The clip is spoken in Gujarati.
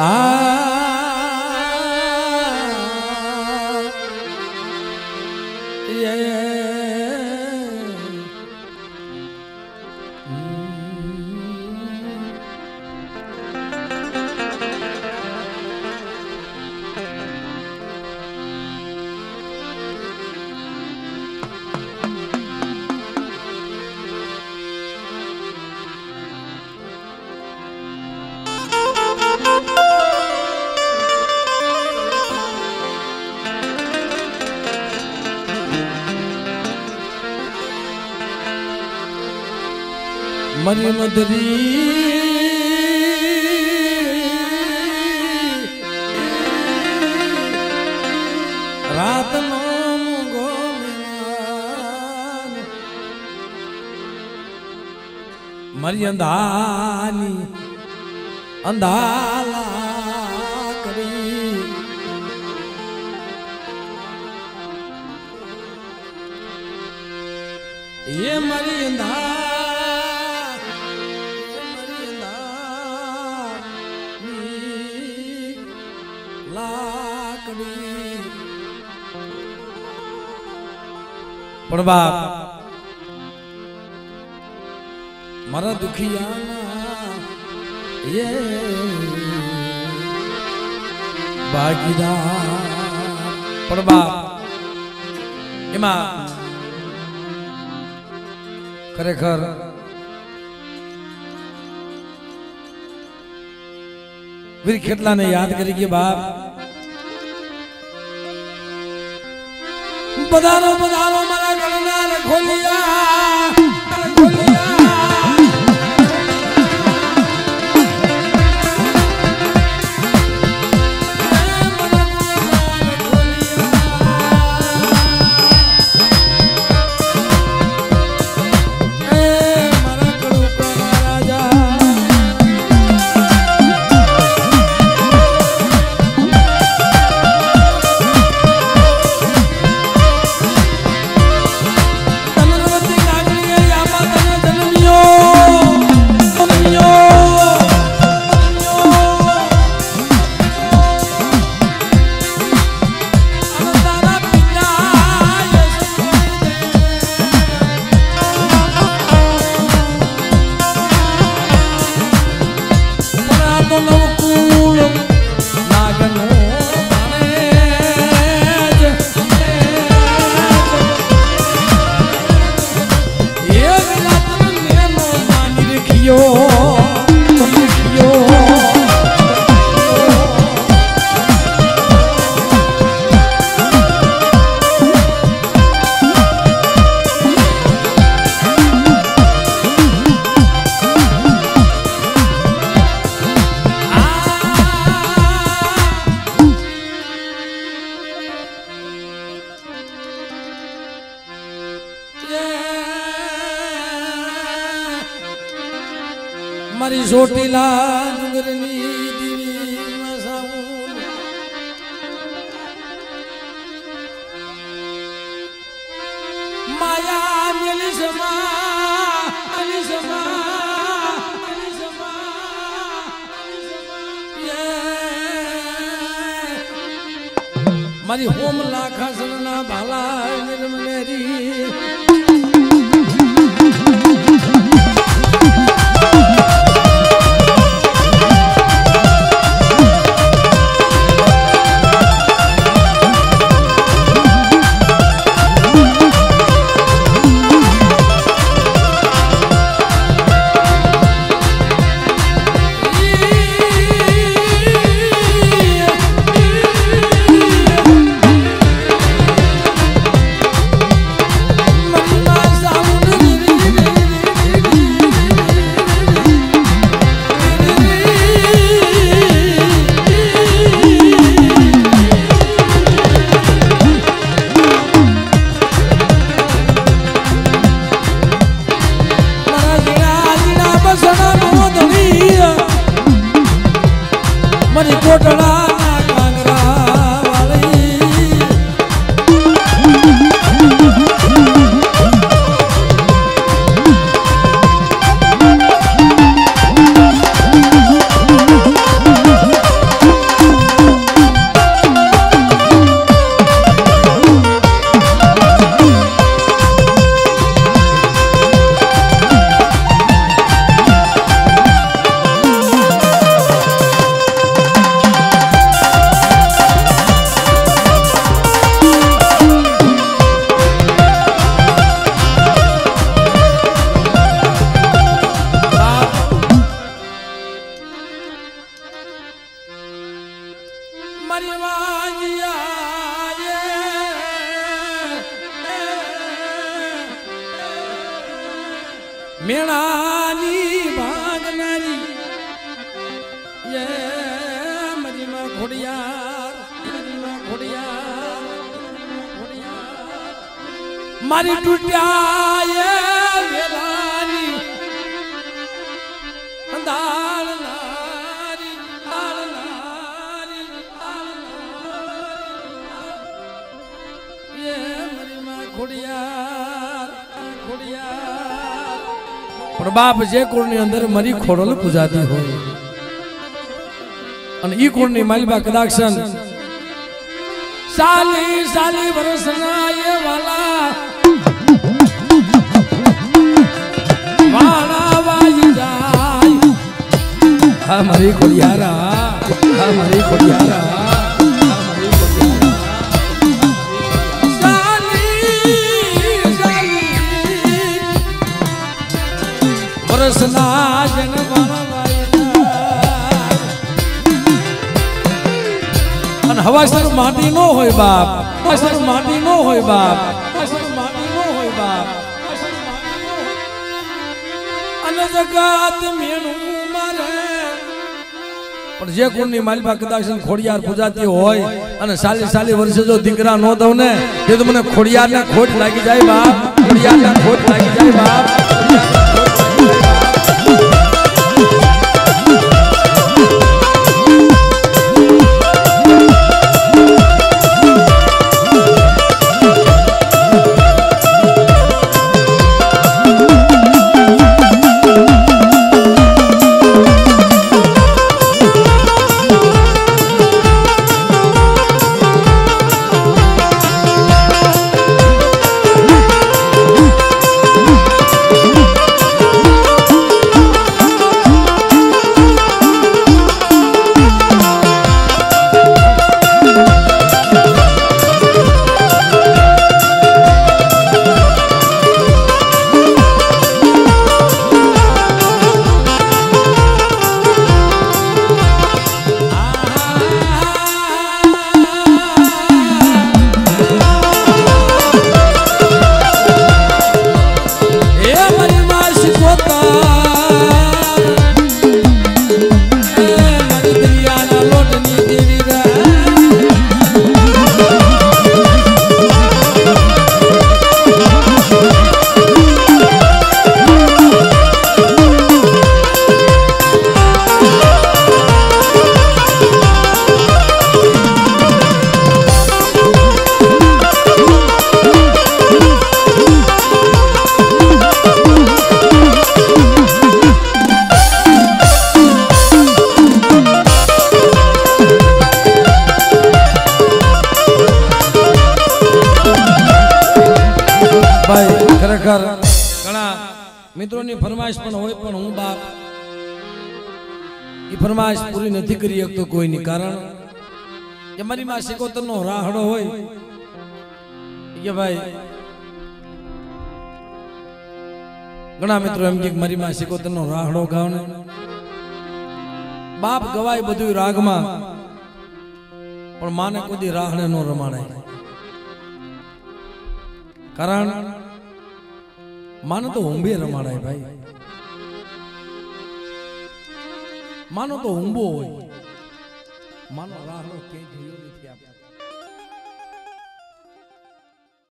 Ah. મરી મધરી રાતનો મૂંગો મેવાન મરી અંધાની અંધાલા કરી એ મારી લાકડી પણ બાપ મારા દુખિયાના એ ભાગીદાર પણ બાપ એમાં ખરેખર વીર ખેતલાને યાદ કરી કે બાપ બધાનો પધારો મારા ગણના ખોલિયા. મારી ચોટીલા ડુંગરની. માયા મેલી સમા મેલી સમા. મારી હોમ લાખા સરના ભાલા નિર્મલેરી મેણાની ભાગનારી એ મરીમાં ખોડિયાર મરીમાં ખોડિયાર મરીમાં ખોડિયાર. મારી તૂટ્યા પણ બાપ જે કુળની અંદર મરી ખોડલ પૂજાતી હોય. અને ઈ કુળની માલિબા કદાચ સાલી સાલી વર્ષના એ વાલા વાળા વાઈ જાય. હા, મારી ખોડિયારા, હા, મારી ખોડિયારા. વર્ષના અને હવાસર માટી નો હોય બાપ, હવાસર માટી નો હોય બાપ જગત મેણું મારે. પણ જે કુળની માલિકા કદાચ ખોડિયાર પૂજાતી હોય અને સાલી સાલી વર્ષે જો દીકરા નો દઉં ને તે તો મને ખોડિયાર ને ખોટ લાગી જાય બાપ ખોડિયાર ને ખોટ લાગી જાય બાપ. ફરમાઈશ પણ હોય પણ હું બાપ. એ ફરમાઈશ પૂરી નથી કરી શકતો કોઈની કારણ. કે મારી માં સિકોતર નો રાહડો હોય. કે ભાઈ, ઘણા મિત્રો એમ કે મારી માં સિકોતર નો રાહડો ગાવ ને બાપ ગવાય બધું રાગમાં. પણ માને કોઈ રાહડે નો રમાડાય કારણ, માને તો ઊંભે રમાડાય ભાઈ. માનો તો હુંબો હોય માનો રાહડો ક્યાંય જોયો નથી આપણે